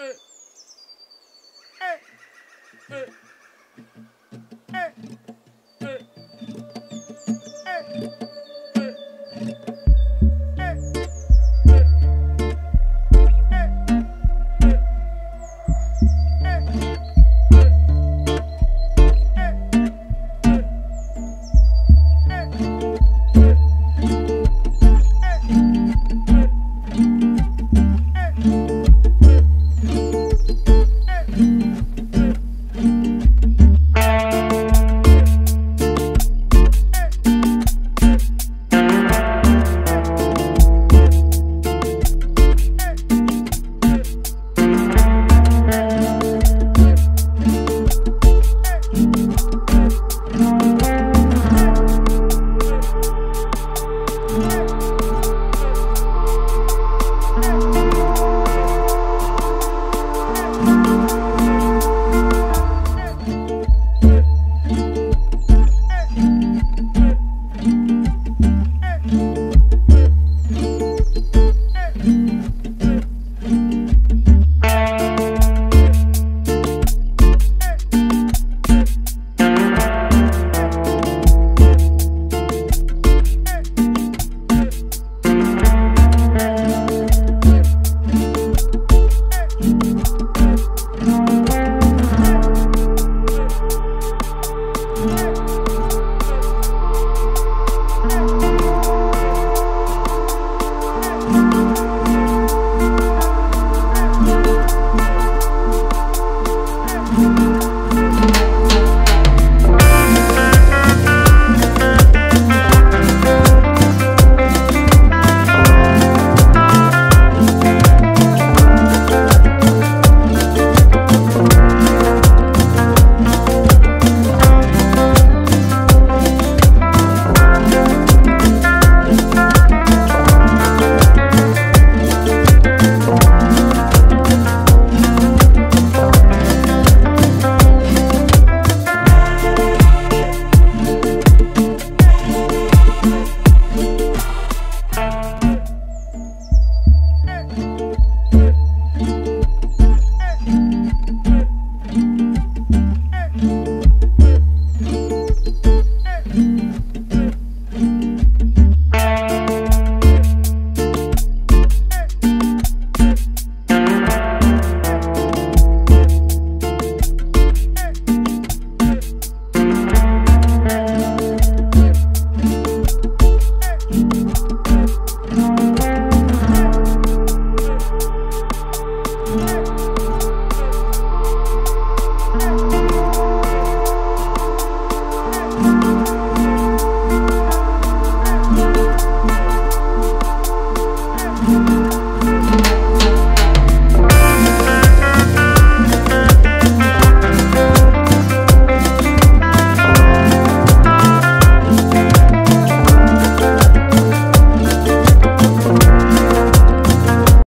えええ